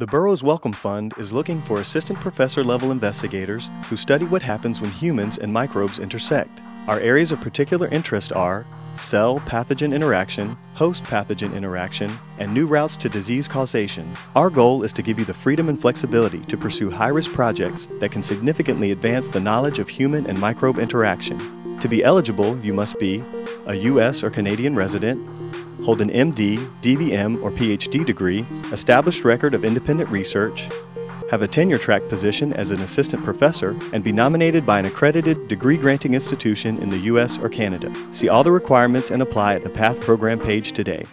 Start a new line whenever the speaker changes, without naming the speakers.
The Burroughs Wellcome Fund is looking for assistant professor level investigators who study what happens when humans and microbes intersect. Our areas of particular interest are cell pathogen interaction, host pathogen interaction, and new routes to disease causation. Our goal is to give you the freedom and flexibility to pursue high risk projects that can significantly advance the knowledge of human and microbe interaction. To be eligible, you must be a U.S. or Canadian resident, hold an MD, DVM, or PhD degree, established record of independent research, have a tenure track position as an assistant professor, and be nominated by an accredited degree granting institution in the U.S. or Canada. See all the requirements and apply at the PATH program page today.